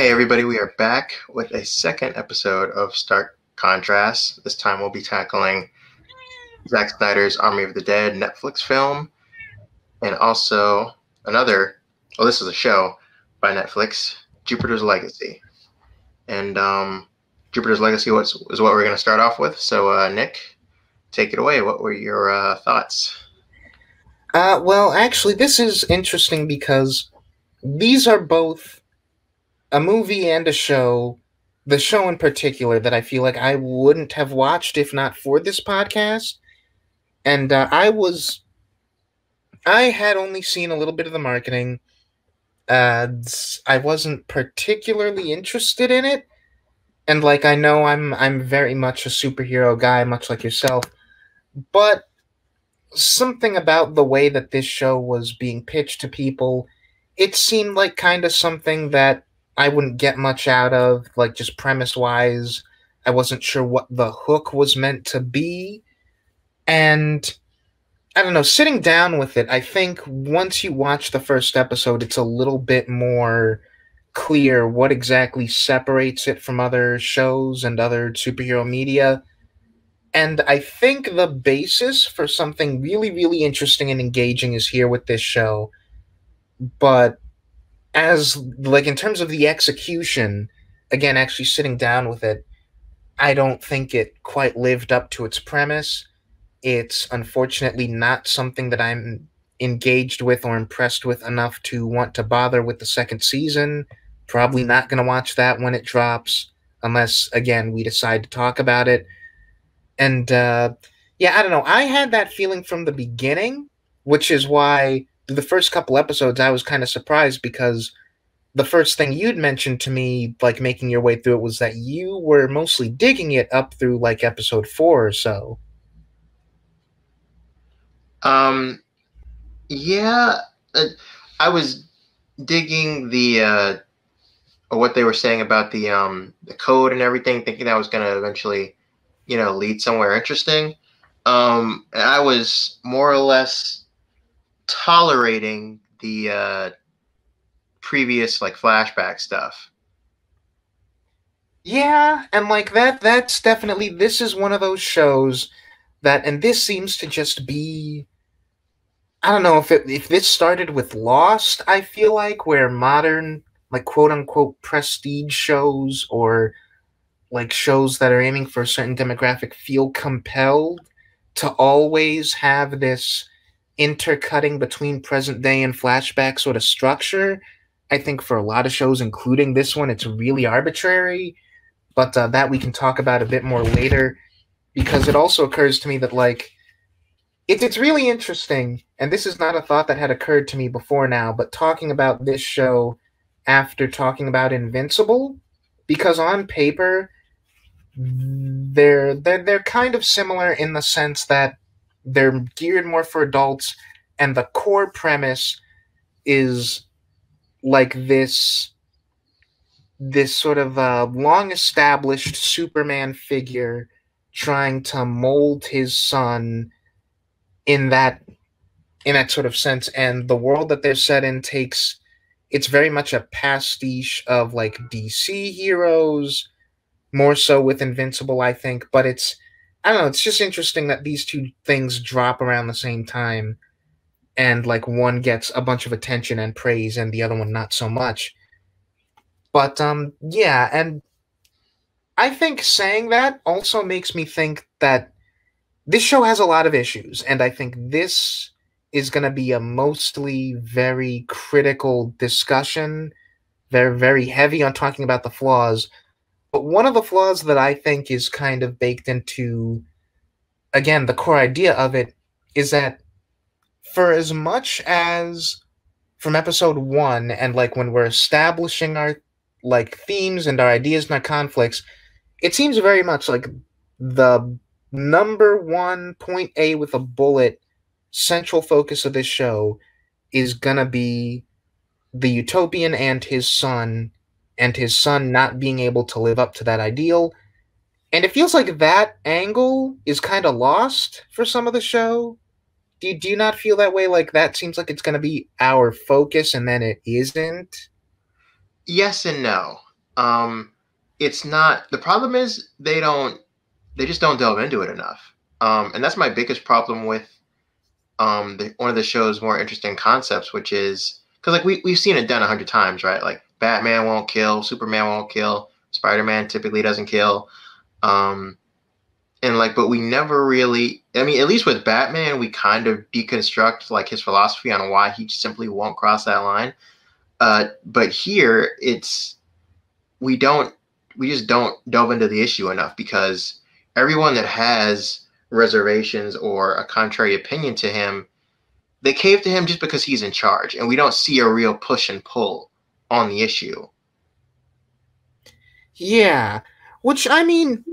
Hey, everybody, we are back with a second episode of Stark Contrast. This time we'll be tackling Zack Snyder's Army of the Dead Netflix film and also another, well, this is a show by Netflix, Jupiter's Legacy. And um, Jupiter's Legacy was, is what we're going to start off with. So, uh, Nick, take it away. What were your uh, thoughts? Uh, well, actually, this is interesting because these are both a movie and a show. The show in particular that I feel like I wouldn't have watched if not for this podcast. And uh, I was, I had only seen a little bit of the marketing. Uh, I wasn't particularly interested in it. And like I know I'm I'm very much a superhero guy, much like yourself. But something about the way that this show was being pitched to people, it seemed like kind of something that I wouldn't get much out of, like just premise wise. I wasn't sure what the hook was meant to be. And I don't know, sitting down with it, I think once you watch the first episode, it's a little bit more clear what exactly separates it from other shows and other superhero media. And I think the basis for something really, really interesting and engaging is here with this show. But as, like, in terms of the execution, again, actually sitting down with it, I don't think it quite lived up to its premise. It's unfortunately not something that I'm engaged with or impressed with enough to want to bother with the second season. Probably not going to watch that when it drops, unless, again, we decide to talk about it and uh, yeah, I don't know. I had that feeling from the beginning, which is why the first couple episodes I was kind of surprised because the first thing you'd mentioned to me, like making your way through it, was that you were mostly digging it up through like episode four or so. Um, yeah, uh, I was digging the uh, what they were saying about the um the code and everything, thinking that was going to eventually you know, lead somewhere interesting. Um, and I was more or less tolerating the uh, previous like flashback stuff. Yeah, and like that that's definitely this is one of those shows that and this seems to just be I don't know if it if this started with Lost, I feel like where modern like quote unquote prestige shows or like shows that are aiming for a certain demographic feel compelled to always have this intercutting between present day and flashback sort of structure. I think for a lot of shows, including this one, it's really arbitrary, but uh, that we can talk about a bit more later because it also occurs to me that, like, it, it's really interesting, and this is not a thought that had occurred to me before now, but talking about this show after talking about Invincible, because on paper, they're they're they're kind of similar in the sense that they're geared more for adults and the core premise is like this this sort of uh, long established superman figure trying to mold his son in that in that sort of sense and the world that they're set in takes it's very much a pastiche of like dc heroes more so with Invincible, I think. But it's I don't know, it's just interesting that these two things drop around the same time and like one gets a bunch of attention and praise and the other one not so much. But um yeah, and I think saying that also makes me think that this show has a lot of issues and I think this is going to be a mostly very critical discussion. They're very heavy on talking about the flaws, but one of the flaws that I think is kind of baked into, again, the core idea of it is that for as much as from episode one and like when we're establishing our like themes and our ideas and our conflicts, it seems very much like the number one point A with a bullet central focus of this show is gonna be the utopian and his son and his son not being able to live up to that ideal. And it feels like that angle is kind of lost for some of the show. Do you, do you not feel that way? Like that seems like it's going to be our focus and then it isn't? Yes and no. Um, it's not the problem is they don't they just don't delve into it enough. Um, and that's my biggest problem with um the, one of the show's more interesting concepts, which is because like we we've seen it done a hundred times, right? Like Batman won't kill, Superman won't kill, Spider Man typically doesn't kill. Um, and like, but we never really. I mean, at least with Batman, we kind of deconstruct like his philosophy on why he simply won't cross that line. Uh, but here, it's we don't we just don't delve into the issue enough because everyone that has reservations or a contrary opinion to him, they cave to him just because he's in charge, and we don't see a real push and pull on the issue. Yeah, which I mean,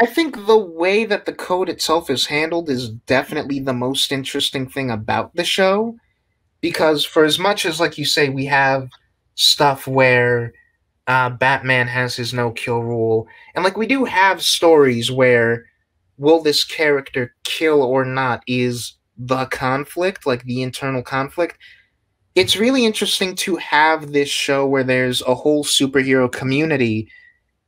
I think the way that the code itself is handled is definitely the most interesting thing about the show. Because for as much as, like you say, we have stuff where uh, Batman has his no kill rule, and like we do have stories where will this character kill or not is the conflict, like the internal conflict. It's really interesting to have this show where there's a whole superhero community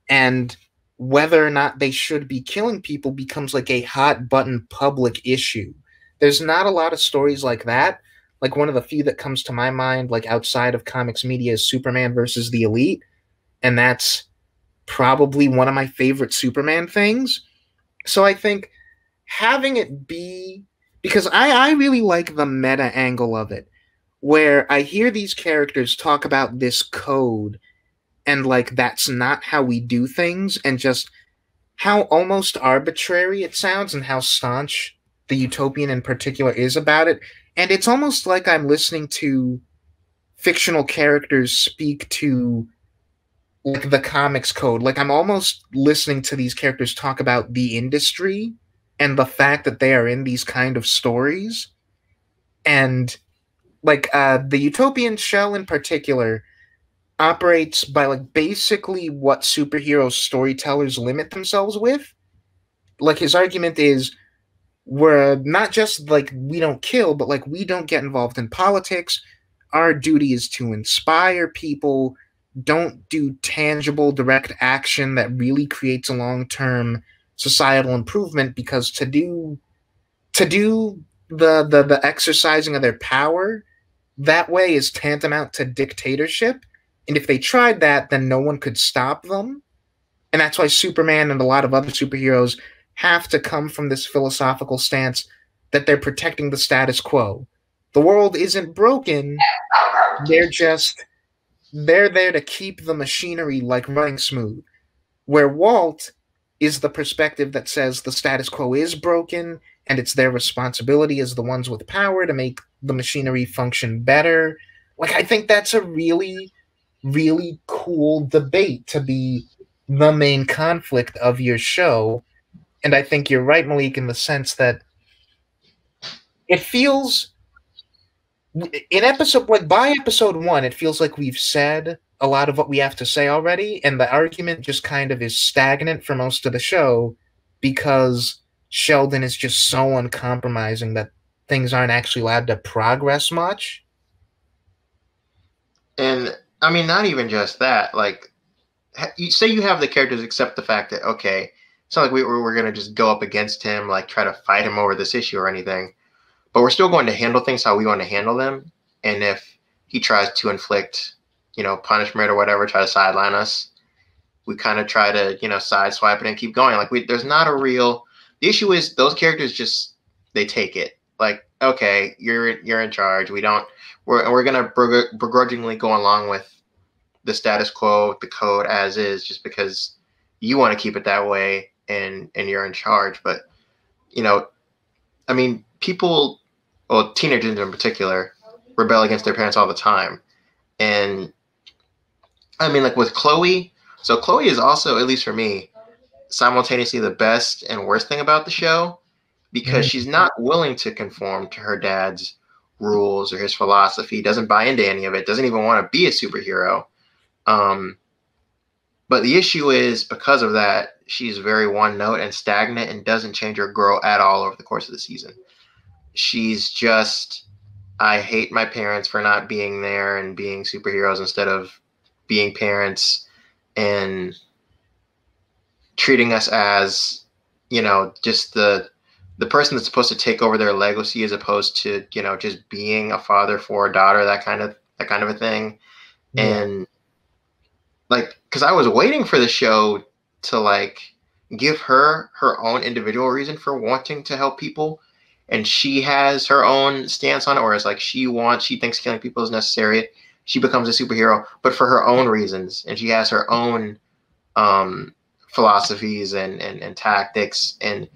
and whether or not they should be killing people becomes like a hot button public issue. There's not a lot of stories like that. Like one of the few that comes to my mind, like outside of comics media, is Superman versus the Elite. And that's probably one of my favorite Superman things. So I think having it be because I, I really like the meta angle of it, where I hear these characters talk about this code and like that's not how we do things and just how almost arbitrary it sounds and how staunch the utopian in particular is about it. And it's almost like i'm listening to fictional characters speak to like the comics code. Like i'm almost listening to these characters talk about the industry and the fact that they are in these kind of stories. And like uh the utopian shell in particular operates by like basically what superhero storytellers limit themselves with. Like his argument is we're not just like we don't kill, but like we don't get involved in politics. Our duty is to inspire people. Don't do tangible, direct action that really creates a long term societal improvement because to do to do the, the the exercising of their power that way is tantamount to dictatorship and if they tried that, then no one could stop them. And that's why Superman and a lot of other superheroes have to come from this philosophical stance that they're protecting the status quo. The world isn't broken. They're just they're there to keep the machinery like running smooth. Where Walt is the perspective that says the status quo is broken and it's their responsibility as the ones with power to make the machinery function better. Like I think that's a really really cool debate to be the main conflict of your show. And I think you're right, Malik, in the sense that it feels in episode like by episode one, it feels like we've said a lot of what we have to say already, and the argument just kind of is stagnant for most of the show because Sheldon is just so uncompromising that things aren't actually allowed to progress much. And I mean, not even just that. Like, you say you have the characters accept the fact that okay, it's not like we, we're going to just go up against him, like try to fight him over this issue or anything, but we're still going to handle things how we want to handle them. And if he tries to inflict, you know, punishment or whatever, try to sideline us, we kind of try to, you know, sideswipe it and keep going. Like, we, there's not a real. The issue is those characters just they take it. Like, okay, you're you're in charge. We don't. We're we're gonna begrudgingly go along with the status quo, the code as is, just because you want to keep it that way and and you're in charge. But you know, I mean, people, well, teenagers in particular, rebel against their parents all the time, and I mean, like with Chloe. So Chloe is also, at least for me, simultaneously the best and worst thing about the show because mm-hmm. she's not willing to conform to her dad's rules or his philosophy, doesn't buy into any of it, doesn't even want to be a superhero. Um, but the issue is because of that, she's very one note and stagnant and doesn't change or grow at all over the course of the season. She's just, I hate my parents for not being there and being superheroes instead of being parents. and treating us as you know just the the person that's supposed to take over their legacy as opposed to you know just being a father for a daughter that kind of that kind of a thing. Yeah. and like because i was waiting for the show to like give her her own individual reason for wanting to help people. And she has her own stance on it whereas like she wants she thinks killing people is necessary. She becomes a superhero but for her own reasons. And she has her own um philosophies and and, and tactics. And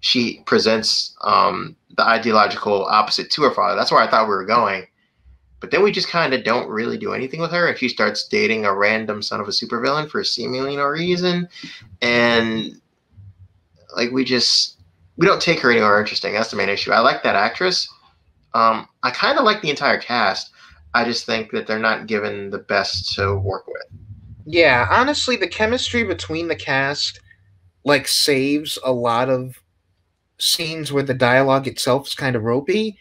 she presents um the ideological opposite to her father that's where i thought we were going but then we just kind of don't really do anything with her, and she starts dating a random son of a supervillain for seemingly no reason, and like we just we don't take her anywhere interesting. That's the main issue. I like that actress. Um, I kind of like the entire cast. I just think that they're not given the best to work with. Yeah, honestly, the chemistry between the cast like saves a lot of scenes where the dialogue itself is kind of ropey,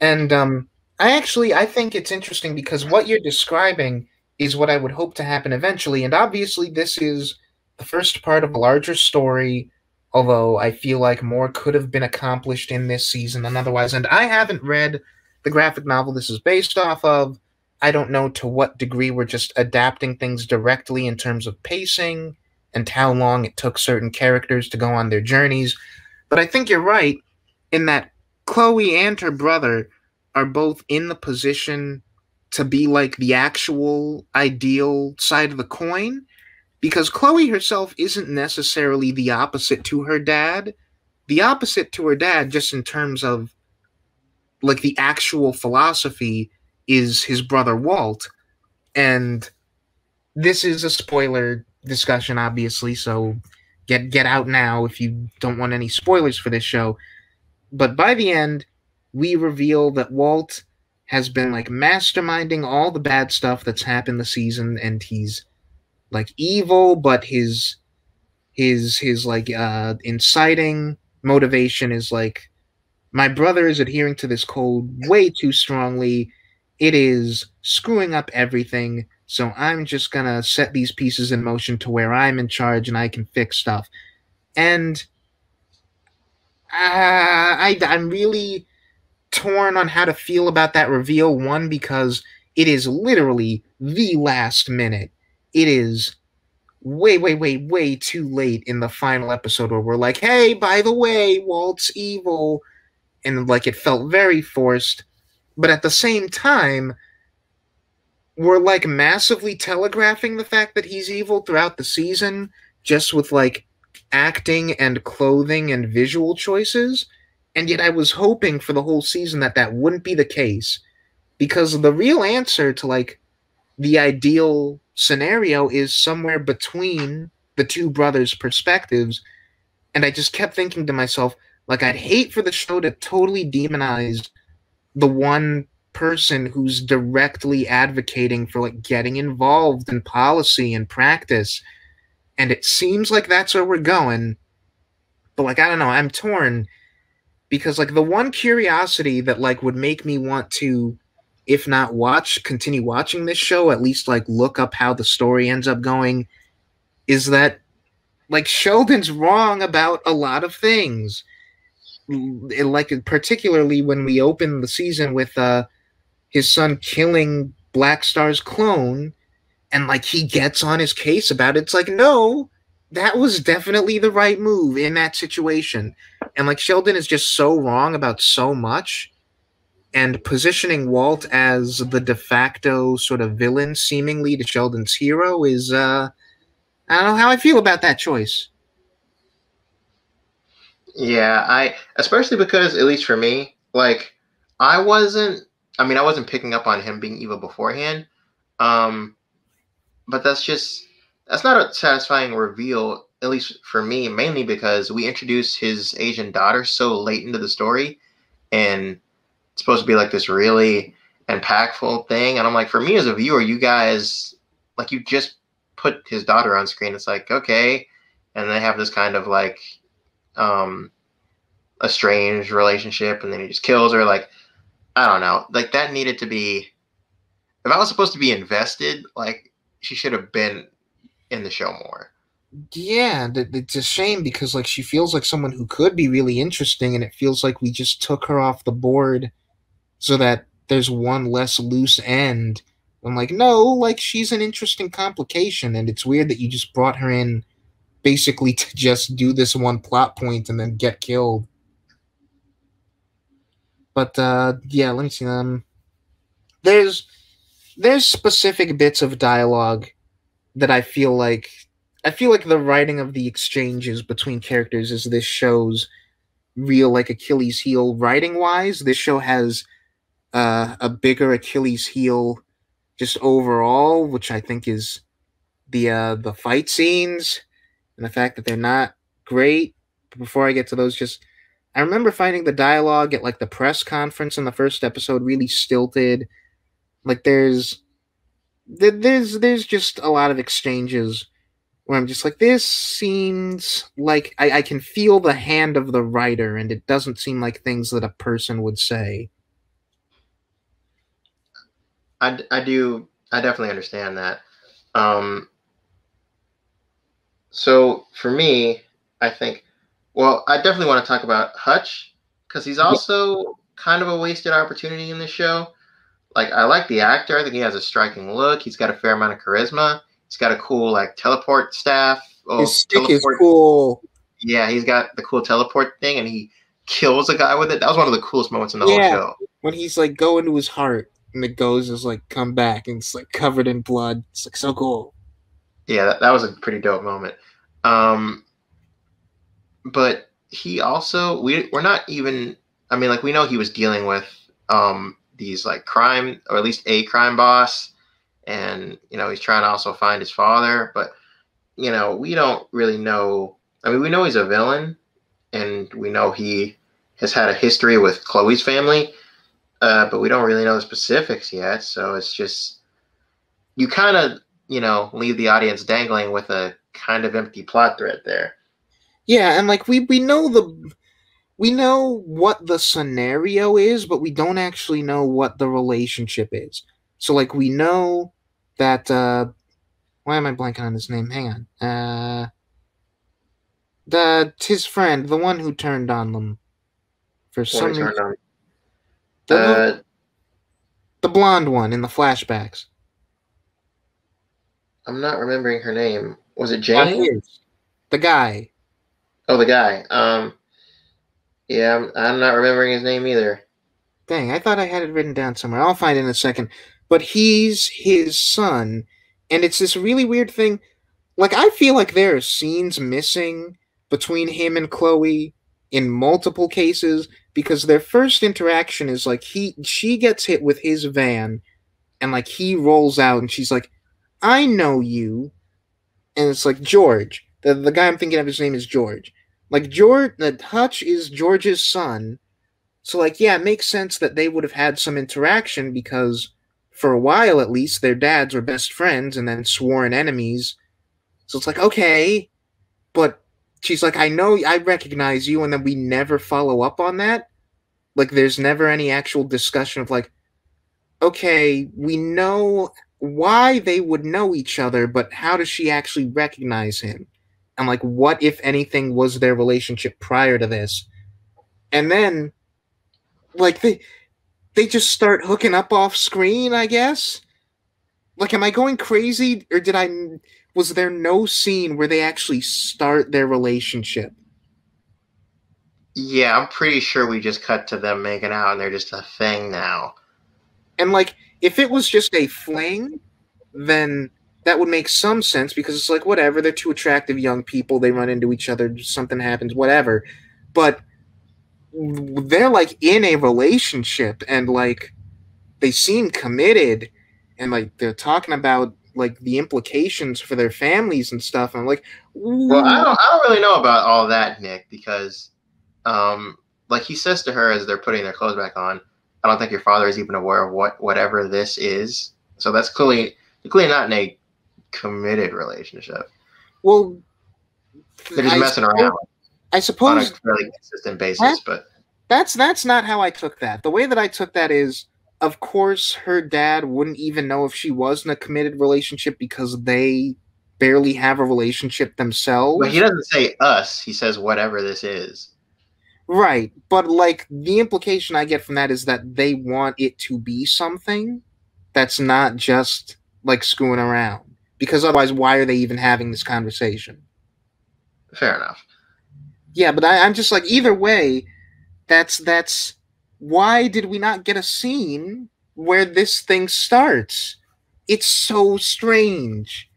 and um, I actually I think it's interesting because what you're describing is what I would hope to happen eventually, and obviously this is the first part of a larger story. Although I feel like more could have been accomplished in this season than otherwise, and I haven't read the graphic novel this is based off of. I don't know to what degree we're just adapting things directly in terms of pacing and how long it took certain characters to go on their journeys. But I think you're right in that Chloe and her brother are both in the position to be like the actual ideal side of the coin because Chloe herself isn't necessarily the opposite to her dad. The opposite to her dad, just in terms of like the actual philosophy, is his brother Walt. And this is a spoiler discussion, obviously, so get get out now if you don't want any spoilers for this show. But by the end, we reveal that Walt has been like masterminding all the bad stuff that's happened this season and he's like evil but his his his like uh inciting motivation is like my brother is adhering to this code way too strongly it is screwing up everything so i'm just gonna set these pieces in motion to where i'm in charge and i can fix stuff and uh, I, i'm really torn on how to feel about that reveal. One, because it is literally the last minute. It is way, way, way, way too late in the final episode where we're like, hey, by the way, Walt's evil. And like it felt very forced. But at the same time, we're like massively telegraphing the fact that he's evil throughout the season, just with like acting and clothing and visual choices. And yet I was hoping for the whole season that that wouldn't be the case because the real answer to like the ideal scenario is somewhere between the two brothers' perspectives. And I just kept thinking to myself, like, I'd hate for the show to totally demonize the one person who's directly advocating for like getting involved in policy and practice. And it seems like that's where we're going. But like, I don't know, I'm torn because like the one curiosity that like would make me want to if not watch continue watching this show at least like look up how the story ends up going is that like sheldon's wrong about a lot of things like particularly when we open the season with uh his son killing black star's clone and like he gets on his case about it it's like no that was definitely the right move in that situation. And like Sheldon is just so wrong about so much. And positioning Walt as the de facto sort of villain, seemingly to Sheldon's hero, is uh I don't know how I feel about that choice. Yeah, I especially because at least for me, like I wasn't I mean I wasn't picking up on him being evil beforehand. Um but that's just that's not a satisfying reveal, at least for me, mainly because we introduced his Asian daughter so late into the story, and it's supposed to be like this really impactful thing. And I'm like, for me as a viewer, you guys like you just put his daughter on screen. It's like okay, and they have this kind of like um a strange relationship, and then he just kills her. Like I don't know, like that needed to be. If I was supposed to be invested, like she should have been in the show more. Yeah, it's a shame because like she feels like someone who could be really interesting, and it feels like we just took her off the board so that there's one less loose end. I'm like, no, like she's an interesting complication, and it's weird that you just brought her in basically to just do this one plot point and then get killed. But uh yeah, let me see. Um there's there's specific bits of dialogue that I feel like I feel like the writing of the exchanges between characters is this show's real like Achilles heel writing wise. This show has uh, a bigger Achilles heel just overall, which I think is the uh, the fight scenes and the fact that they're not great. But before I get to those, just I remember finding the dialogue at like the press conference in the first episode really stilted. Like there's there's there's just a lot of exchanges where I'm just like, this seems like I, I can feel the hand of the writer, and it doesn't seem like things that a person would say. I, I do I definitely understand that. Um, so for me, I think, well, I definitely want to talk about Hutch because he's also yeah. kind of a wasted opportunity in this show. Like I like the actor. I think he has a striking look. He's got a fair amount of charisma. He's got a cool like teleport staff. Oh, His stick teleport. is cool. Yeah, he's got the cool teleport thing, and he kills a guy with it. That was one of the coolest moments in the yeah, whole show. When he's like going to his heart, and it goes is like come back, and it's like covered in blood. It's like so cool. Yeah, that, that was a pretty dope moment. Um, but he also we we're not even. I mean, like we know he was dealing with um these like crime or at least a crime boss and you know he's trying to also find his father but you know we don't really know i mean we know he's a villain and we know he has had a history with chloe's family uh, but we don't really know the specifics yet so it's just you kind of you know leave the audience dangling with a kind of empty plot thread there yeah and like we we know the we know what the scenario is but we don't actually know what the relationship is so like we know that uh why am I blanking on his name? Hang on. Uh the his friend, the one who turned on them for some reason. The, uh, the blonde one in the flashbacks. I'm not remembering her name. Was it Jane? The guy. Oh, the guy. Um, yeah, I'm, I'm not remembering his name either. Dang, I thought I had it written down somewhere. I'll find it in a second but he's his son. And it's this really weird thing. Like, I feel like there are scenes missing between him and Chloe in multiple cases because their first interaction is like he she gets hit with his van and like he rolls out and she's like i know you and it's like george the, the guy i'm thinking of his name is george like george the hutch is george's son so like yeah it makes sense that they would have had some interaction because for a while at least, their dads were best friends and then sworn enemies. So it's like, okay, but she's like, I know, I recognize you, and then we never follow up on that. Like, there's never any actual discussion of, like, okay, we know why they would know each other, but how does she actually recognize him? And, like, what, if anything, was their relationship prior to this? And then, like, they they just start hooking up off screen, I guess. Like, am I going crazy, or did I? Was there no scene where they actually start their relationship? Yeah, I'm pretty sure we just cut to them making out, and they're just a thing now. And like, if it was just a fling, then that would make some sense because it's like whatever. They're two attractive young people. They run into each other. Something happens. Whatever. But they're like in a relationship and like they seem committed and like they're talking about like the implications for their families and stuff. And I'm like, Ooh. well, I don't, I don't really know about all that, Nick, because, um, like he says to her as they're putting their clothes back on, I don't think your father is even aware of what whatever this is. So that's clearly clearly not in a committed relationship. Well, they're just I messing suppose, around. I suppose on a fairly consistent basis, but that's that's not how I took that. The way that I took that is, of course, her dad wouldn't even know if she was in a committed relationship because they barely have a relationship themselves. But he doesn't say us. He says whatever this is. Right, but like the implication I get from that is that they want it to be something that's not just like screwing around. Because otherwise, why are they even having this conversation? Fair enough. Yeah, but I, I'm just like either way, that's that's why did we not get a scene where this thing starts? It's so strange.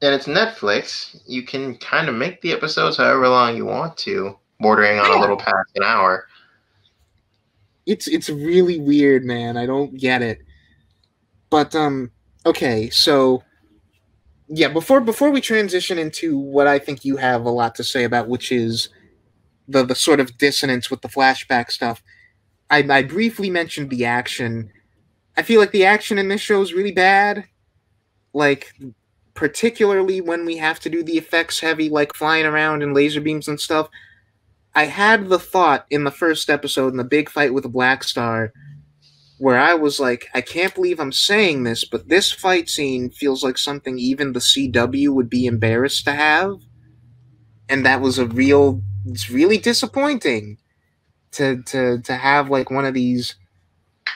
And it's Netflix. You can kind of make the episodes however long you want to, bordering on a little past an hour. It's it's really weird, man. I don't get it. But um okay, so yeah, before before we transition into what I think you have a lot to say about, which is the the sort of dissonance with the flashback stuff. I, I briefly mentioned the action. I feel like the action in this show is really bad. Like particularly when we have to do the effects heavy, like flying around and laser beams and stuff. I had the thought in the first episode in the big fight with Black Star where I was like, I can't believe I'm saying this, but this fight scene feels like something even the CW would be embarrassed to have. And that was a real it's really disappointing to to to have like one of these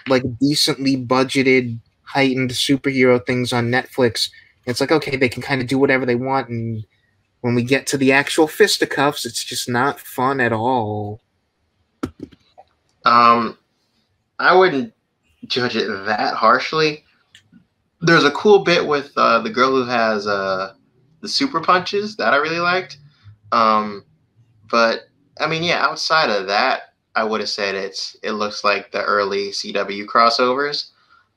like decently budgeted heightened superhero things on Netflix. It's like okay, they can kind of do whatever they want and when we get to the actual fisticuffs, it's just not fun at all. Um I wouldn't judge it that harshly. There's a cool bit with uh, the girl who has uh, the super punches that I really liked. Um, but I mean, yeah, outside of that, I would have said it's it looks like the early CW crossovers.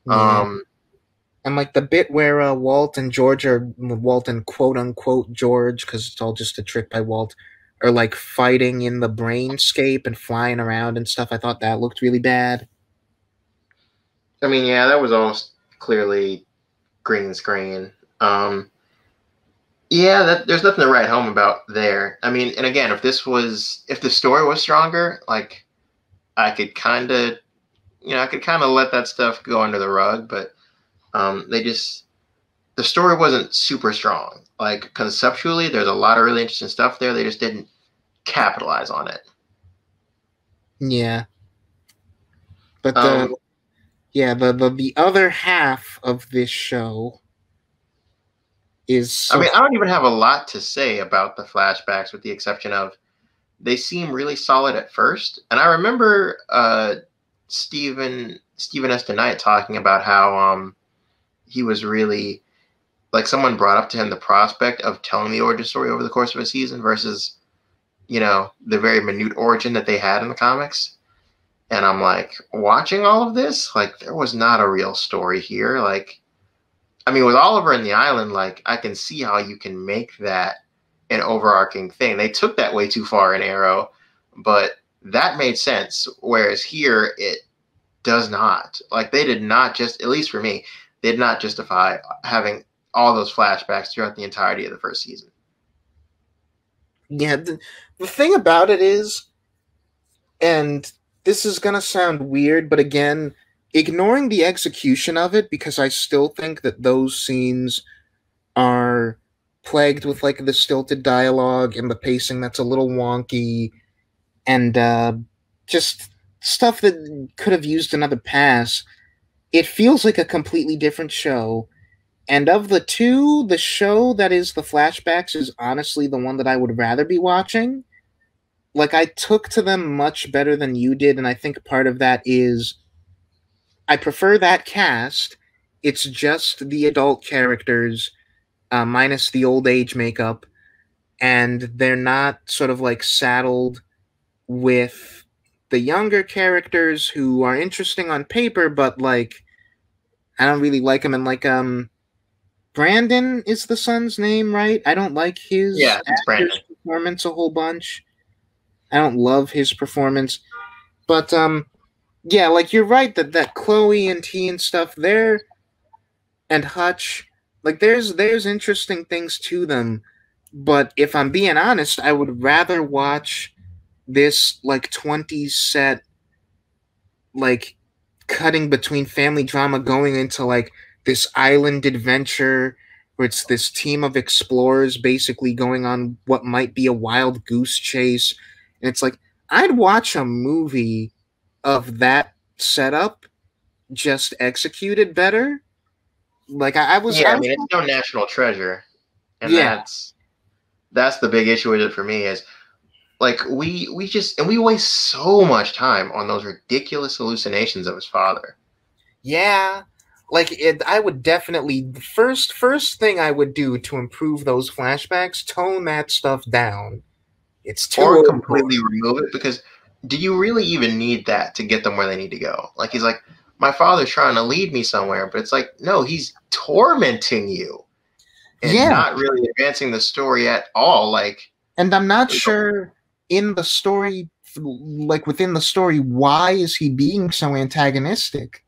Yeah. Um, and like the bit where uh, Walt and George are Walt and quote unquote George because it's all just a trick by Walt are like fighting in the brainscape and flying around and stuff. I thought that looked really bad. I mean, yeah, that was all clearly green screen. Um, yeah, that, there's nothing to write home about there. I mean, and again, if this was, if the story was stronger, like I could kind of, you know, I could kind of let that stuff go under the rug, but um, they just, the story wasn't super strong. Like conceptually, there's a lot of really interesting stuff there. They just didn't capitalize on it. Yeah. But the, um, yeah, the, the the other half of this show is. So I mean, I don't even have a lot to say about the flashbacks, with the exception of they seem really solid at first. And I remember uh, Steven Steven S. DeKnight talking about how um, he was really like someone brought up to him the prospect of telling the origin story over the course of a season versus you know the very minute origin that they had in the comics and I'm like watching all of this, like there was not a real story here. Like, I mean, with Oliver and the Island, like I can see how you can make that an overarching thing. They took that way too far in Arrow, but that made sense. Whereas here, it does not. Like they did not just, at least for me, they did not justify having all those flashbacks throughout the entirety of the first season. Yeah, the, the thing about it is, and this is going to sound weird, but again, ignoring the execution of it because I still think that those scenes are plagued with like the stilted dialogue and the pacing that's a little wonky and uh, just stuff that could have used another pass. It feels like a completely different show. And of the two, the show that is the flashbacks is honestly the one that I would rather be watching like I took to them much better than you did, and I think part of that is I prefer that cast. It's just the adult characters, uh, minus the old age makeup, and they're not sort of like saddled with the younger characters who are interesting on paper, but like I don't really like them. And like um, Brandon is the son's name, right? I don't like his yeah, performance a whole bunch. I don't love his performance, but um, yeah, like you're right that that Chloe and T and stuff there, and Hutch, like there's there's interesting things to them, but if I'm being honest, I would rather watch this like 20 set, like cutting between family drama going into like this island adventure where it's this team of explorers basically going on what might be a wild goose chase. And it's like, I'd watch a movie of that setup just executed better. Like I, I was, yeah, I I mean, it's no national treasure, and Yeah. that's that's the big issue with it for me is like we we just and we waste so much time on those ridiculous hallucinations of his father. Yeah, like it, I would definitely the first first thing I would do to improve those flashbacks, tone that stuff down. It's too or completely remove it because do you really even need that to get them where they need to go? Like he's like, my father's trying to lead me somewhere, but it's like, no, he's tormenting you and Yeah. not really advancing the story at all. Like, And I'm not sure in the story, like within the story, why is he being so antagonistic?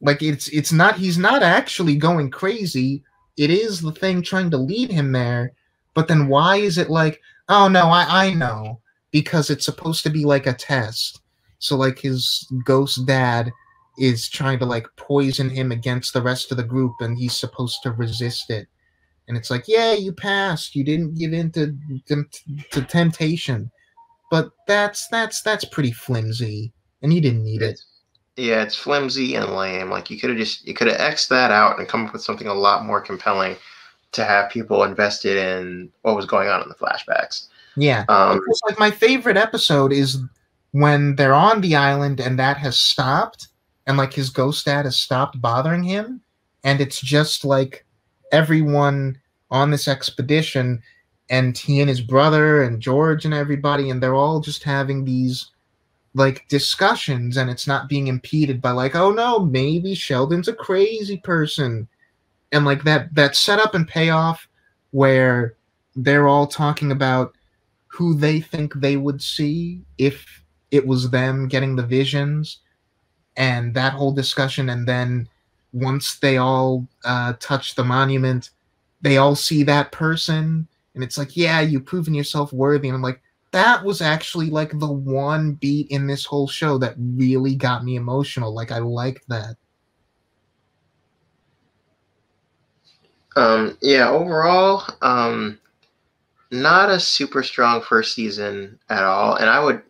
Like it's it's not he's not actually going crazy. It is the thing trying to lead him there. But then why is it like, oh no, I I know because it's supposed to be like a test. So like his ghost dad is trying to like poison him against the rest of the group and he's supposed to resist it. And it's like yeah you passed. You didn't give in to, to, temptation. But that's that's that's pretty flimsy and you didn't need it. Yeah, it's flimsy and lame. Like you could have just you could have xed that out and come up with something a lot more compelling to have people invested in what was going on in the flashbacks. yeah Um, like my favorite episode is when they're on the island and that has stopped and like his ghost dad has stopped bothering him and it's just like everyone on this expedition and he and his brother and george and everybody and they're all just having these like discussions and it's not being impeded by like oh no maybe sheldon's a crazy person and like that that setup and payoff where they're all talking about who they think they would see if it was them getting the visions and that whole discussion and then once they all uh, touch the monument they all see that person and it's like yeah you've proven yourself worthy. And i'm like that was actually like the one beat in this whole show that really got me emotional. Like i liked that Um, yeah, overall, um, not a super strong first season at all. And I would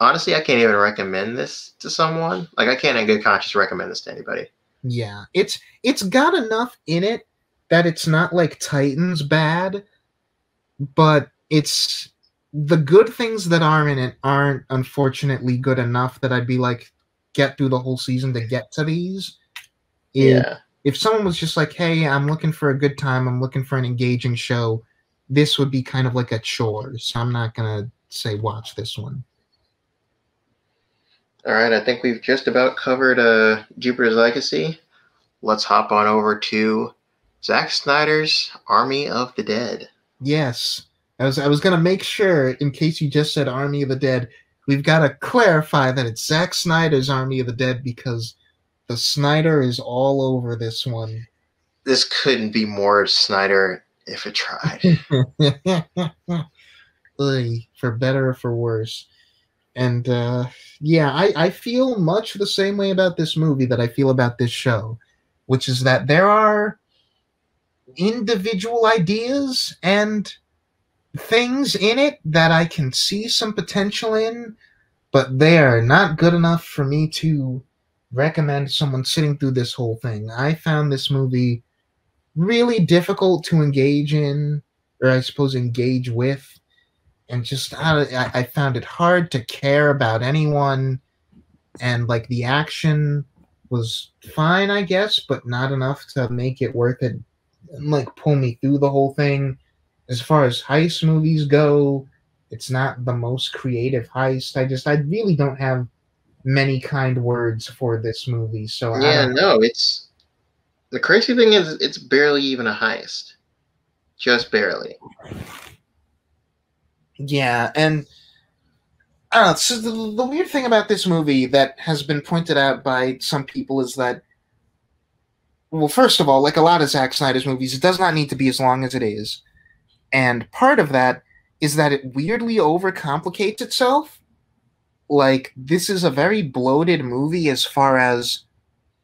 honestly, I can't even recommend this to someone. Like, I can't in good conscience recommend this to anybody. Yeah, it's it's got enough in it that it's not like Titans bad, but it's the good things that are in it aren't unfortunately good enough that I'd be like get through the whole season to get to these. If- Yeah. If someone was just like, "Hey, I'm looking for a good time. I'm looking for an engaging show," this would be kind of like a chore. So I'm not gonna say watch this one. All right. I think we've just about covered uh, Jupiter's Legacy. Let's hop on over to Zack Snyder's Army of the Dead. Yes. I was I was gonna make sure in case you just said Army of the Dead, we've gotta clarify that it's Zack Snyder's Army of the Dead because the Snyder is all over this one. This couldn't be more Snyder if it tried. For better or for worse. And uh, yeah, I, I feel much the same way about this movie that I feel about this show, which is that there are individual ideas and things in it that I can see some potential in, but they are not good enough for me to recommend someone sitting through this whole thing. I found this movie really difficult to engage in, or I suppose engage with and just I, I found it hard to care about anyone and like the action was fine i guess but not enough to make it worth it and like pull me through the whole thing as far as heist movies go it's not the most creative heist i just i really don't have many kind words for this movie so I yeah, no, it's the crazy thing is it's barely even a heist. Just barely. Yeah, and I don't know. So the, the weird thing about this movie that has been pointed out by some people is that, well, first of all, like a lot of Zack Snyder's movies, it does not need to be as long as it is, and part of that is that it weirdly overcomplicates itself. Like this is a very bloated movie as far as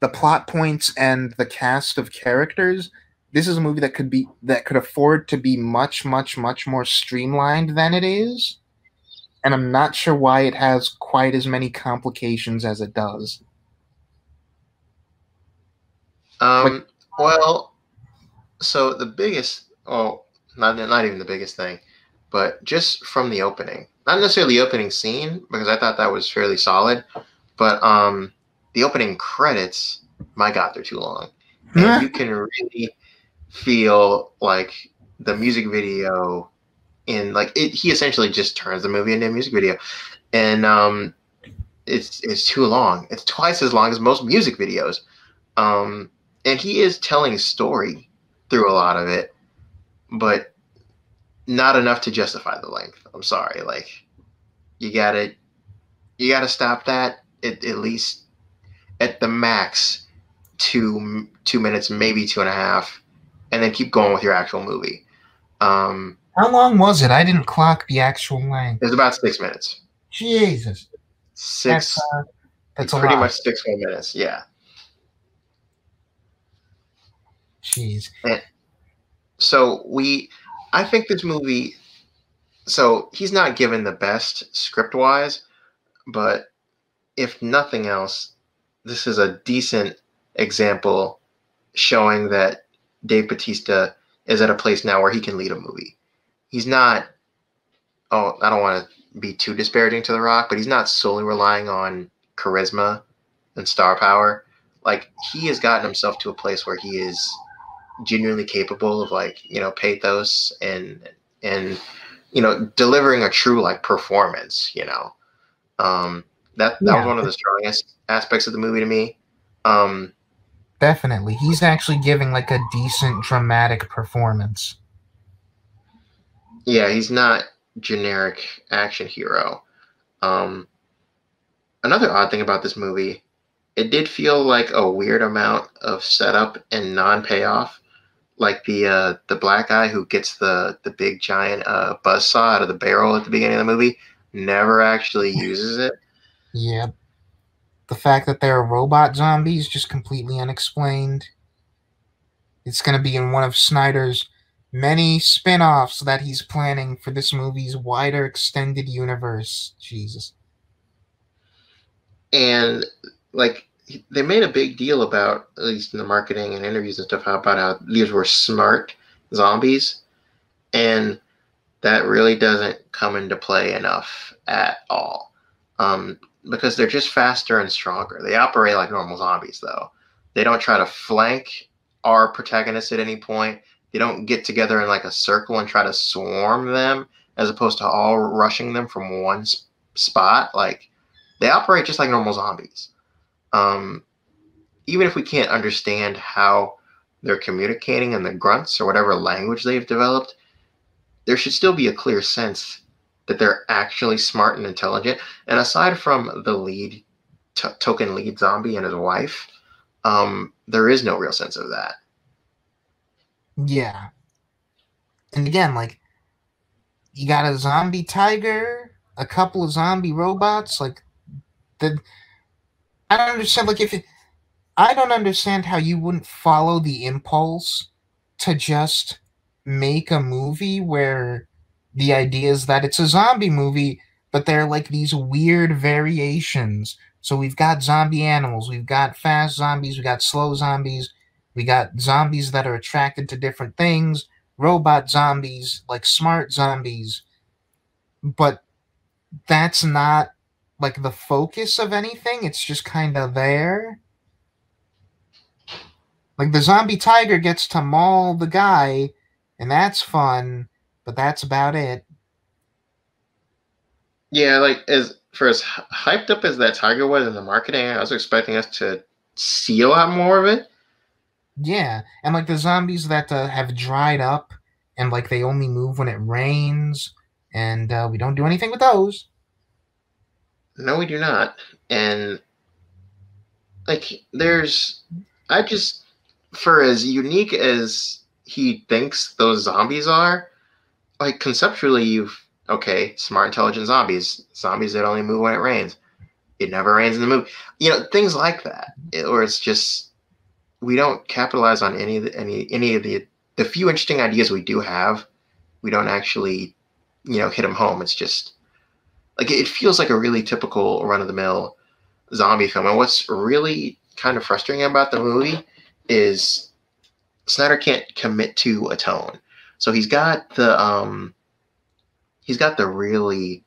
the plot points and the cast of characters, this is a movie that could be that could afford to be much, much, much more streamlined than it is. And I'm not sure why it has quite as many complications as it does. Um, well, so the biggest, oh, not not even the biggest thing, but just from the opening, not necessarily the opening scene because I thought that was fairly solid, but um, the opening credits, my God, they're too long, and you can really feel like the music video in like it. He essentially just turns the movie into a music video, and um, it's it's too long. It's twice as long as most music videos. Um, and he is telling a story through a lot of it, but not enough to justify the length. I'm sorry. Like you gotta you gotta stop that at, at least at the max two two minutes, maybe two and a half, and then keep going with your actual movie. Um, How long was it? I didn't clock the actual length. It was about six minutes. Jesus. Six. That's, uh, that's pretty much six more minutes. Yeah. Jeez. so we i think this movie so he's not given the best script wise but if nothing else this is a decent example showing that dave batista is at a place now where he can lead a movie. He's not oh i don't want to be too disparaging to the rock but he's not solely relying on charisma and star power. Like he has gotten himself to a place where he is genuinely capable of like you know pathos and and you know delivering a true like performance you know um that that Yeah. was one of the strongest aspects of the movie to me um Definitely. He's actually giving like a decent dramatic performance. yeah he's not generic action hero um another odd thing about this movie it did feel like a weird amount of setup and non-payoff like the uh the black guy who gets the the big giant uh buzz saw out of the barrel at the beginning of the movie never actually uses it Yeah, The fact that there are robot zombies just completely unexplained. It's going to be in one of Snyder's many spin-offs that he's planning for this movie's wider extended universe. Jesus. and like they made a big deal about at least in the marketing and interviews and stuff how about how these were smart zombies. And that really doesn't come into play enough at all. Um, because they're just faster and stronger. They operate like normal zombies though. They don't try to flank our protagonists at any point. They don't get together in like a circle and try to swarm them as opposed to all rushing them from one s- spot. Like they operate just like normal zombies. Um, even if we can't understand how they're communicating in the grunts or whatever language they've developed, there should still be a clear sense that they're actually smart and intelligent. And aside from the lead t- token lead zombie and his wife, um, there is no real sense of that. Yeah. And again, like you got a zombie tiger, a couple of zombie robots, like the I don't understand like if it, I don't understand how you wouldn't follow the impulse to just make a movie where the idea is that it's a zombie movie, but there are like these weird variations. So we've got zombie animals, we've got fast zombies, we got slow zombies, we got zombies that are attracted to different things, robot zombies, like smart zombies. But that's not like the focus of anything. It's just kind of there. Like the zombie tiger gets to maul the guy, and that's fun, but that's about it. Yeah, like as for as hyped up as that tiger was in the marketing, I was expecting us to see a lot more of it. Yeah, and like the zombies that uh, have dried up and like they only move when it rains, and uh, we don't do anything with those. No, we do not. And like, there's, I just, for as unique as he thinks those zombies are, like conceptually, you've okay, smart, intelligent zombies, zombies that only move when it rains. it never rains in the movie. You know, things like that, eh, or it's just we don't capitalize on any of the, any any of the the few interesting ideas we do have. We don't actually, you know, hit them home. It's just like it feels like a really typical run of the mill zombie film. And what's really kind of frustrating about the movie is Snyder can't commit to a tone. So he's got the um he's got the really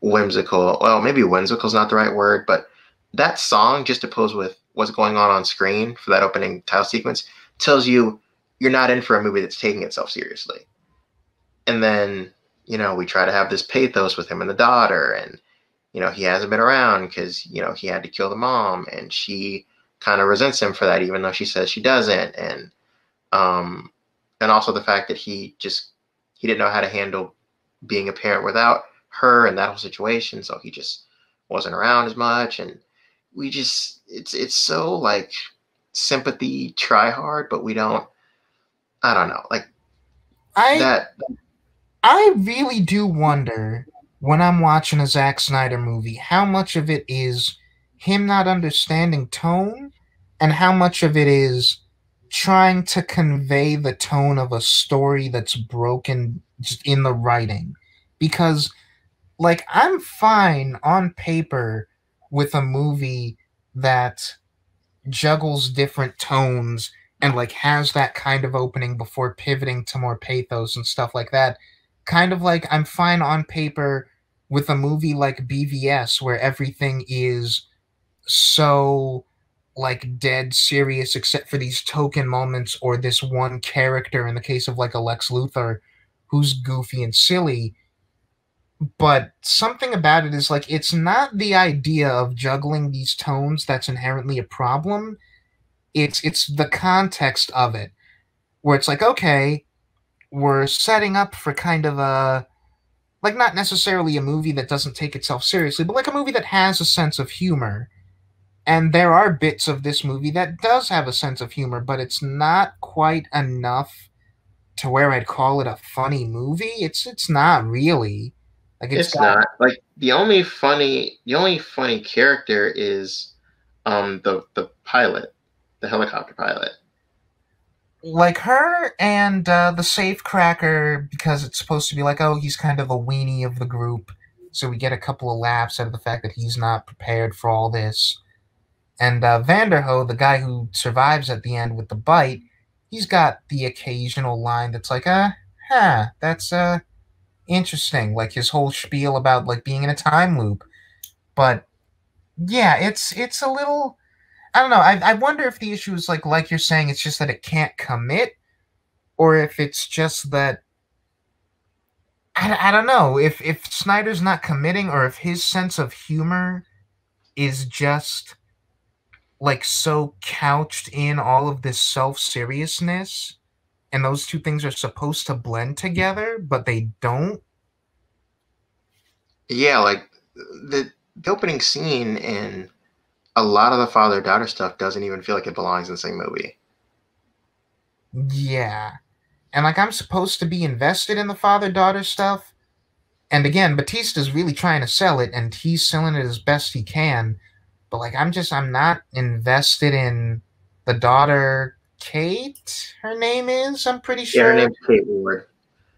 whimsical, well, maybe whimsical is not the right word, but that song just opposed with what's going on on screen for that opening title sequence tells you you're not in for a movie that's taking itself seriously. And then, you know, we try to have this pathos with him and the daughter and you know, he hasn't been around because, you know, he had to kill the mom and she kind of resents him for that, even though she says she doesn't. And, um, and also the fact that he just, he didn't know how to handle being a parent without her and that whole situation. So he just wasn't around as much. And we just, it's, it's so like sympathy, try hard, but we don't, I don't know, like I, that. I really do wonder when I'm watching a Zack Snyder movie, how much of it is him not understanding tone and how much of it is trying to convey the tone of a story that's broken in the writing. Because, like, I'm fine on paper with a movie that juggles different tones and, like, has that kind of opening before pivoting to more pathos and stuff like that. Kind of like I'm fine on paper with a movie like BVS where everything is so like dead serious except for these token moments or this one character in the case of like Alex Luthor who's goofy and silly. But something about it is like it's not the idea of juggling these tones that's inherently a problem. It's it's the context of it where it's like okay we're setting up for kind of a like not necessarily a movie that doesn't take itself seriously, but like a movie that has a sense of humor. And there are bits of this movie that does have a sense of humor, but it's not quite enough to where I'd call it a funny movie. It's it's not really. Like it's, it's got, not. Like the only funny the only funny character is um the the pilot, the helicopter pilot like her and uh, the safecracker because it's supposed to be like oh he's kind of a weenie of the group. So we get a couple of laughs out of the fact that he's not prepared for all this. And uh, Vanderohe the guy who survives at the end with the bite he's got the occasional line that's like uh huh that's uh interesting. Like his whole spiel about like being in a time loop. But yeah it's it's a little I don't know. I, I wonder if the issue is like like you're saying, it's just that it can't commit, or if it's just that I, I don't know if if Snyder's not committing, or if his sense of humor is just like so couched in all of this self seriousness, and those two things are supposed to blend together, but they don't. Yeah, like the the opening scene in a lot of the father daughter stuff doesn't even feel like it belongs in the same movie. Yeah. And like I'm supposed to be invested in the father daughter stuff. And again, Batista's really trying to sell it and he's selling it as best he can. But like I'm just I'm not invested in the daughter Kate, her name is, I'm pretty sure. Yeah, her name's Kate Ward.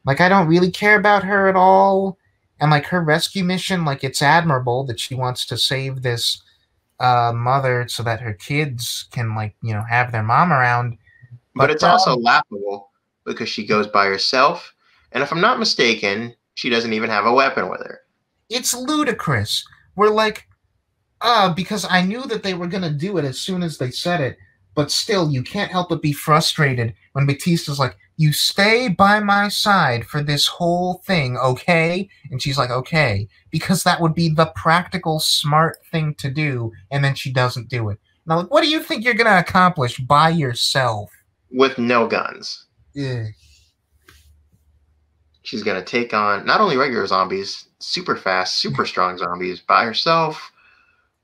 Like I don't really care about her at all. And like her rescue mission, like it's admirable that she wants to save this uh, mother so that her kids can like you know have their mom around. But, but it's um, also laughable because she goes by herself, and if I'm not mistaken, she doesn't even have a weapon with her. It's ludicrous. We're like, uh, because I knew that they were gonna do it as soon as they said it, but still, you can't help but be frustrated when Batista's like, you stay by my side for this whole thing, okay? And she's like, okay, because that would be the practical, smart thing to do, and then she doesn't do it. Now, what do you think you're going to accomplish by yourself? With no guns. Yeah. She's going to take on not only regular zombies, super fast, super strong zombies by herself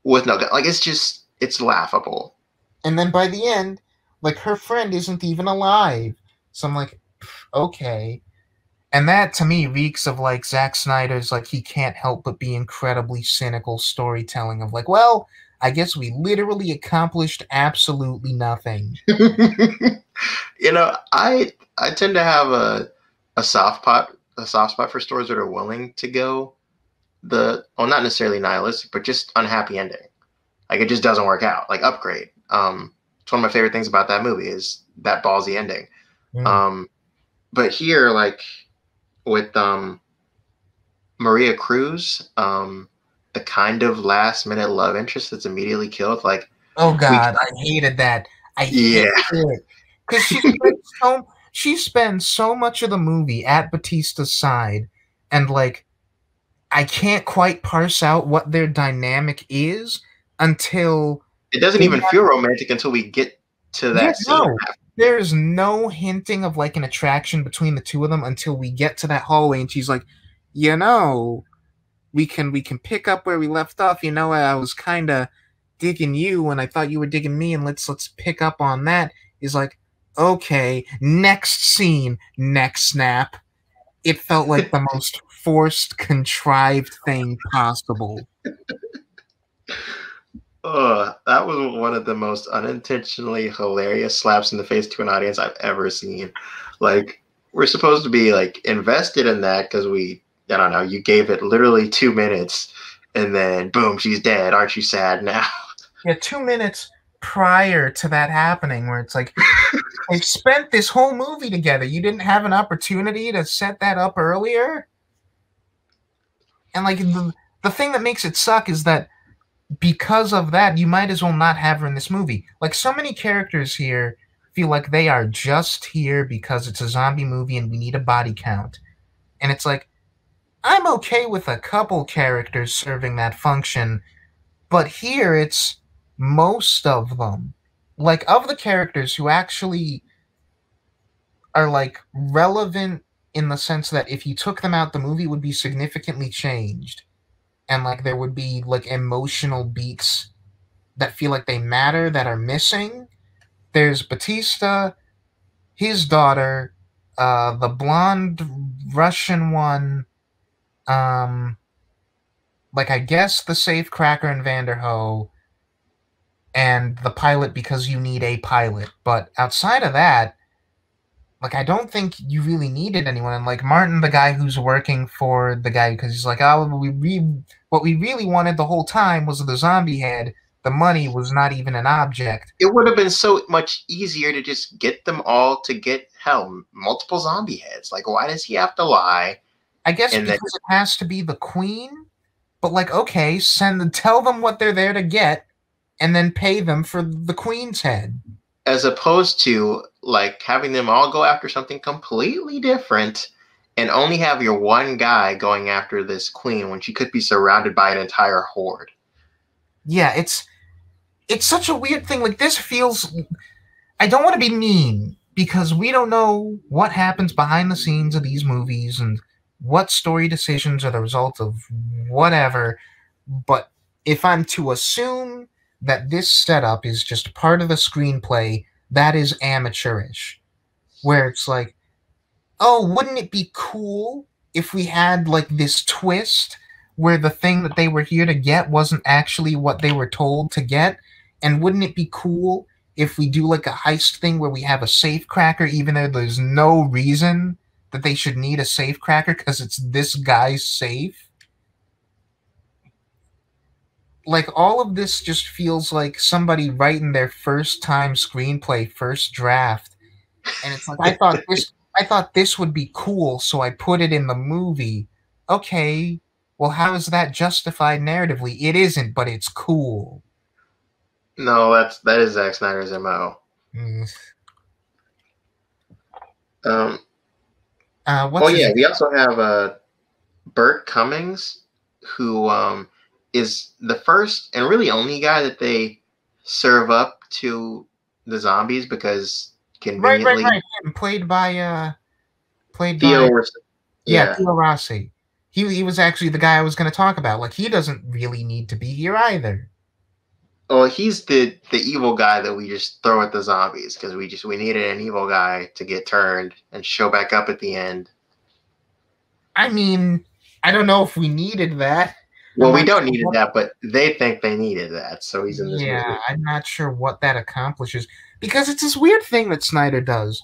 with no gun. Like, it's just, it's laughable. And then by the end, like, her friend isn't even alive so I'm like, okay. And that to me reeks of like Zack Snyder's like he can't help but be incredibly cynical storytelling of like, well, I guess we literally accomplished absolutely nothing. you know, I I tend to have a a soft pot a soft spot for stories that are willing to go the well not necessarily nihilistic, but just unhappy ending. Like it just doesn't work out. Like upgrade. Um it's one of my favorite things about that movie is that ballsy ending. Um but here like with um Maria Cruz, um, the kind of last minute love interest that's immediately killed. Like, oh god, we, I hated that. I yeah, because she so she spends so much of the movie at Batista's side, and like, I can't quite parse out what their dynamic is until it doesn't even feel romantic until we get to that yeah, scene. No, there's no hinting of like an attraction between the two of them until we get to that hallway, and she's like, you know, we can we can pick up where we left off. You know, I was kind of digging you when I thought you were digging me, and let's let's pick up on that. Is like, okay, next scene, next snap. It felt like the most forced, contrived thing possible. Oh, that was one of the most unintentionally hilarious slaps in the face to an audience I've ever seen. Like, we're supposed to be like invested in that because we I don't know, you gave it literally two minutes and then boom, she's dead. Aren't you sad now? Yeah, two minutes prior to that happening where it's like they've spent this whole movie together. You didn't have an opportunity to set that up earlier. And like the, the thing that makes it suck is that because of that, you might as well not have her in this movie. Like so many characters here feel like they are just here because it's a zombie movie and we need a body count. And it's like I'm okay with a couple characters serving that function, but here it's most of them. Like, of the characters who actually are like relevant in the sense that if you took them out, the movie would be significantly changed. And like, there would be like emotional beats that feel like they matter that are missing. There's Batista, his daughter, uh, the blonde Russian one um, like I guess the safe cracker and Vanderohe, and the pilot because you need a pilot. But outside of that, like I don't think you really needed anyone. And like Martin, the guy who's working for the guy, because he's like, oh, we re- what we really wanted the whole time was the zombie head. The money was not even an object. It would have been so much easier to just get them all to get hell multiple zombie heads. Like, why does he have to lie? I guess and because it has to be the queen. But like, okay, send tell them what they're there to get, and then pay them for the queen's head. As opposed to like having them all go after something completely different, and only have your one guy going after this queen when she could be surrounded by an entire horde. Yeah, it's it's such a weird thing. Like this feels. I don't want to be mean because we don't know what happens behind the scenes of these movies and what story decisions are the result of whatever. But if I'm to assume that this setup is just part of the screenplay, that is amateurish. Where it's like, oh, wouldn't it be cool if we had like this twist where the thing that they were here to get wasn't actually what they were told to get? And wouldn't it be cool if we do like a heist thing where we have a safe cracker even though there's no reason that they should need a safe cracker because it's this guy's safe. Like all of this just feels like somebody writing their first time screenplay, first draft. And it's like I thought this I thought this would be cool, so I put it in the movie. Okay, well how is that justified narratively? It isn't, but it's cool. No, that's that is Zack Snyder's MO. Mm. Um uh, oh yeah, we also have uh, Burt Cummings, who um, is the first and really only guy that they serve up to the zombies because conveniently, right, right, right. played by uh, played Theo by yeah, yeah, Theo Rossi. He he was actually the guy I was going to talk about. Like he doesn't really need to be here either. Well, he's the the evil guy that we just throw at the zombies because we just we needed an evil guy to get turned and show back up at the end. I mean, I don't know if we needed that. Well, we don't sure need that, but they think they needed that, so he's in this yeah, movie. I'm not sure what that accomplishes because it's this weird thing that Snyder does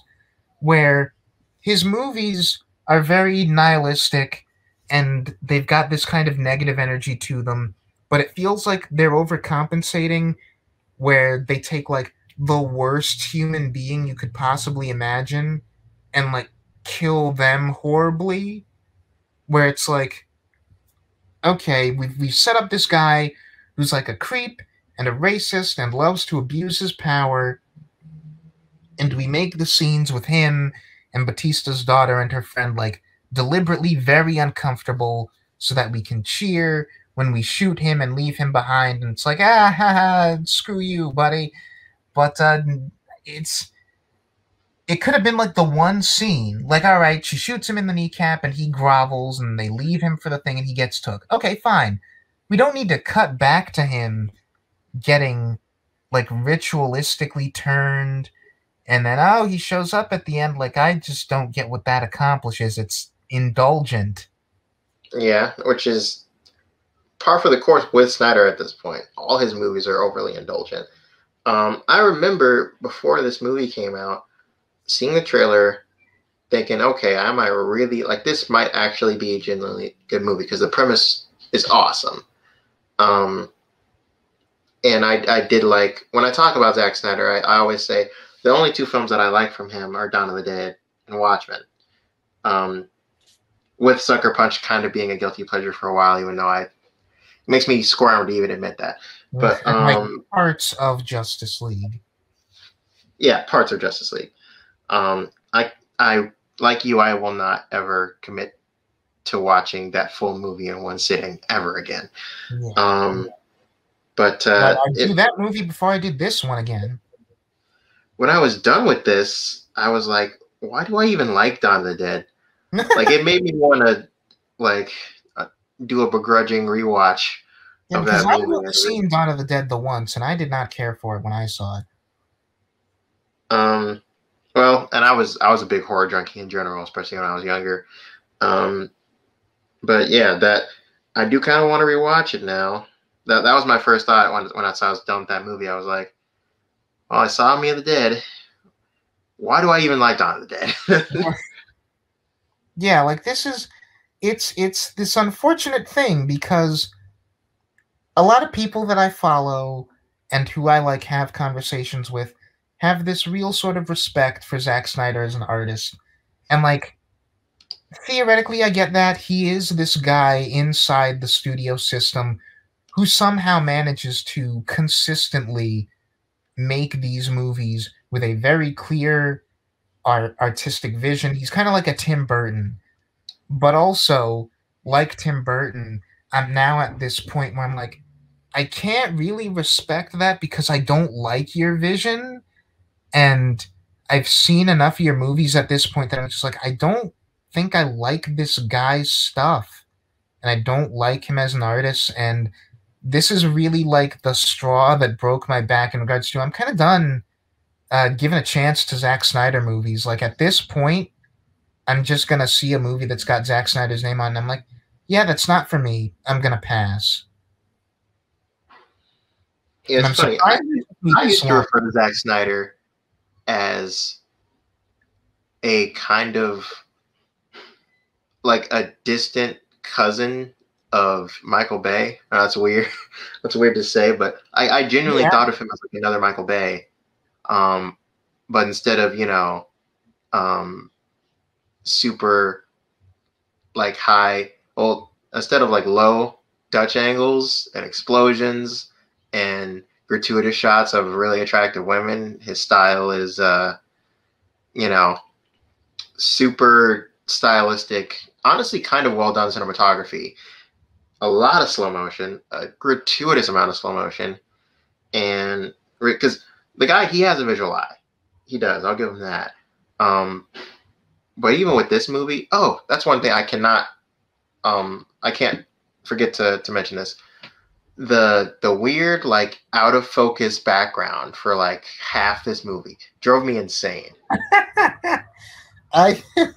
where his movies are very nihilistic and they've got this kind of negative energy to them, but it feels like they're overcompensating where they take like the worst human being you could possibly imagine and like kill them horribly where it's like okay we've, we've set up this guy who's like a creep and a racist and loves to abuse his power. And we make the scenes with him and batista's daughter and her friend like deliberately very uncomfortable so that we can cheer when we shoot him and leave him behind. And it's like ah ha, ha, screw you buddy. But uh it's it could have been like the one scene like all right she shoots him in the kneecap and he grovels and they leave him for the thing and he gets took. Okay fine. We don't need to cut back to him getting like ritualistically turned and then oh he shows up at the end. Like i just don't get what that accomplishes. It's indulgent. Yeah, which is par for the course with Snyder at this point. All his movies are overly indulgent. Um, I remember before this movie came out, seeing the trailer, thinking, okay, I might really like this. Might actually be a genuinely good movie because the premise is awesome. Um, and I, I did like when I talk about Zack Snyder, I, I always say the only two films that I like from him are Dawn of the Dead and Watchmen. Um, with Sucker Punch kind of being a guilty pleasure for a while, even though I it makes me squirm to even admit that. But like um, parts of justice league yeah, parts of Justice League. Um, I I like you, I will not ever commit to watching that full movie in one sitting ever again. yeah. Um, but uh, i do that movie before i did this one again when I was done with this, I was like, why do I even like Dawn of the Dead? Like it made me want to like uh, do a begrudging rewatch. Yeah, because that I've only seen Dawn of the Dead the once, and I did not care for it when I saw it. Um, well, and I was I was a big horror junkie in general, especially when I was younger. Um, but yeah, that I do kind of want to rewatch it now. That that was my first thought when when I saw I was done with that movie. I was like, "Oh, I saw Army of the Dead. Why do I even like Dawn of the Dead?" Yeah, like this is it's it's this unfortunate thing because a lot of people that I follow and who I like have conversations with have this real sort of respect for Zack Snyder as an artist. And like theoretically I get that he is this guy inside the studio system who somehow manages to consistently make these movies with a very clear art, artistic vision. He's kind of like a Tim Burton, but also like Tim Burton, I'm now at this point where I'm like, I can't really respect that because I don't like your vision, and I've seen enough of your movies at this point that I'm just like, I don't think I like this guy's stuff, and I don't like him as an artist, and this is really like the straw that broke my back in regards to I'm kind of done uh, giving a chance to Zack Snyder movies. Like at this point, I'm just gonna see a movie that's got Zack Snyder's name on, and I'm like, yeah, that's not for me. I'm gonna pass. Yeah, And I'm it's funny. I, I used to refer to Zack Snyder as a kind of like a distant cousin of Michael Bay. That's weird. that's weird to say, but I, I genuinely Yeah. thought of him as like another Michael Bay. Um, but instead of you know, um, super like high, well, instead of like low Dutch angles and explosions and gratuitous shots of really attractive women. His style is, uh, you know, super stylistic. Honestly, kind of well done cinematography. A lot of slow motion, a gratuitous amount of slow motion, and because the guy he has a visual eye, he does. I'll give him that. Um, but even with this movie, oh, that's one thing I cannot, um, I can't forget to to mention this the the weird like out of focus background for like half this movie drove me insane. I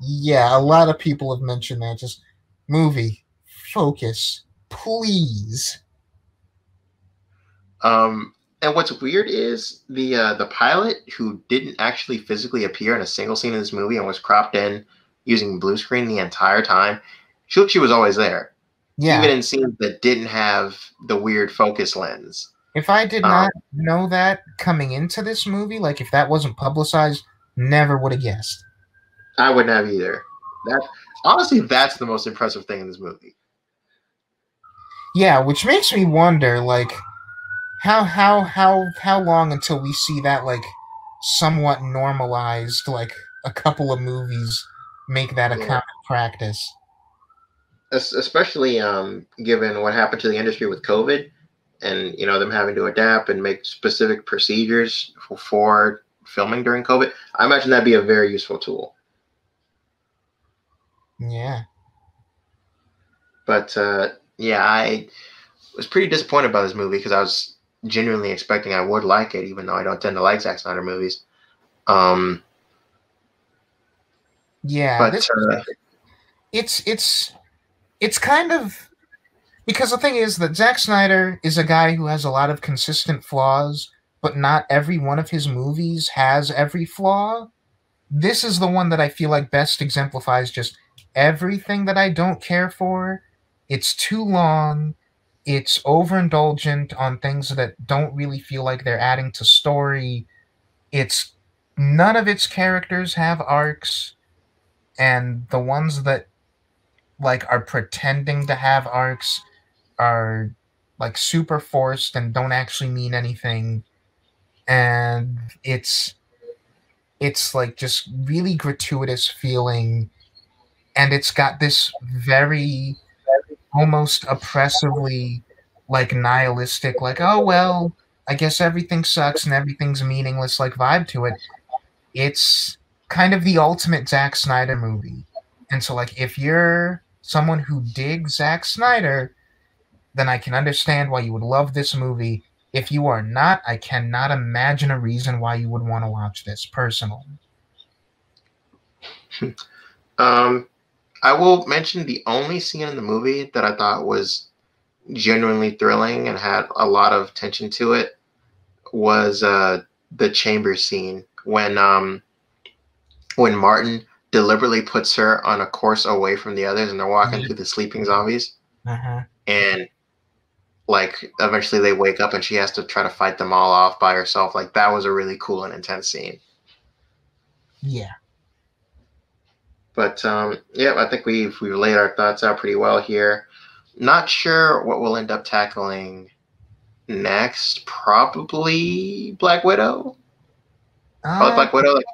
yeah, a lot of people have mentioned that. Just movie focus, please. Um, and what's weird is the uh, the pilot who didn't actually physically appear in a single scene in this movie and was cropped in using blue screen the entire time. She looked; she was always there. Yeah. Even in scenes that didn't have the weird focus lens. If I did Um, not know that coming into this movie, like if that wasn't publicized, never would have guessed. I wouldn't have either. That honestly, that's the most impressive thing in this movie. Yeah, which makes me wonder, like, how how how how long until we see that like somewhat normalized, like a couple of movies make that a Yeah. common practice. Es- especially um, given what happened to the industry with COVID, and you know them having to adapt and make specific procedures for, for filming during COVID. I imagine that'd be a very useful tool. Yeah. But uh, yeah, I was pretty disappointed by this movie because I was genuinely expecting I would like it, even though I don't tend to like Zack Snyder movies. Um, Yeah. but uh, it's it's it's kind of because the thing is that Zack Snyder is a guy who has a lot of consistent flaws, but not every one of his movies has every flaw. This is the one that I feel like best exemplifies just everything that I don't care for. It's too long. It's overindulgent on things that don't really feel like they're adding to story. It's none of its characters have arcs, and the ones that like are pretending to have arcs are like super forced and don't actually mean anything. And it's it's like just really gratuitous feeling. And it's got this very almost oppressively like nihilistic like oh well i guess everything sucks and everything's meaningless like vibe to it. It's kind of the ultimate Zack Snyder movie. And so, like, if you're someone who digs Zack Snyder, then I can understand why you would love this movie. If you are not, I cannot imagine a reason why you would want to watch this personally. Um, I will mention the only scene in the movie that I thought was genuinely thrilling and had a lot of tension to it was uh, the chamber scene when um, when Martin deliberately puts her on a course away from the others and they're walking Mhm. through the sleeping zombies Uh-huh. and like eventually they wake up and she has to try to fight them all off by herself like that was a really cool and intense scene Yeah. But um, yeah, I think we've we've laid our thoughts out pretty well here. Not sure what we'll end up tackling next. Probably Black Widow. Probably Uh, Black Widow. Like,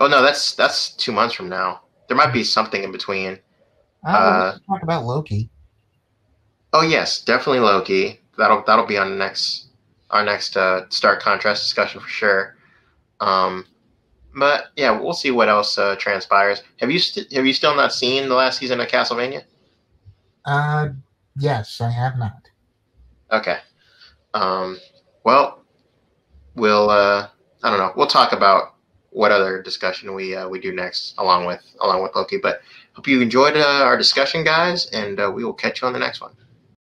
oh no, that's that's two months from now. There might be something in between. uh, talk about Loki. Oh yes, definitely Loki. That'll that'll be on the next our next uh, stark contrast discussion for sure. Um, but yeah, we'll see what else uh, transpires. Have you st- have you still not seen the last season of Castlevania? Uh, yes, I have not. Okay. Um, well, we'll uh, I don't know. We'll talk about what other discussion we uh, we do next, along with along with Loki. But hope you enjoyed uh, our discussion, guys, and uh, we will catch you on the next one.